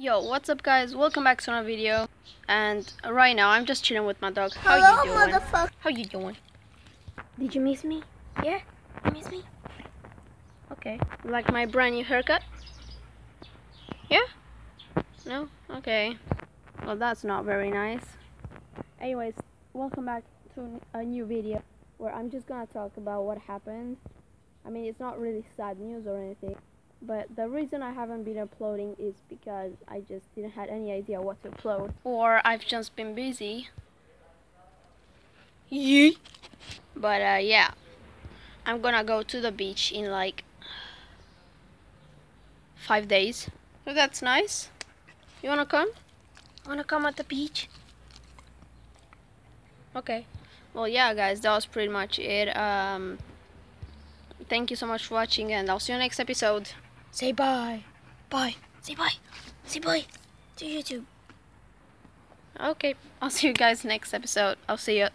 Yo, what's up guys? Welcome back to another video. And right now I'm just chilling with my dog. How Hello, you doing? motherfucker. How you doing? Did you miss me? Yeah? You miss me? Okay. Like my brand new haircut? Yeah? No? Okay. Well, that's not very nice. Anyways, welcome back to a new video where I'm just gonna talk about what happened. I mean, it's not really sad news or anything. But the reason I haven't been uploading is because I just didn't have any idea what to upload. Or I've just been busy. Yeah. But uh, yeah, I'm gonna go to the beach in like five days. So that's nice. You wanna come? Wanna come at the beach? Okay. Well, yeah, guys, that was pretty much it. Um, thank you so much for watching, and I'll see you next episode. Say bye. Bye. Say bye. Say bye to YouTube. Okay, I'll see you guys next episode. I'll see you.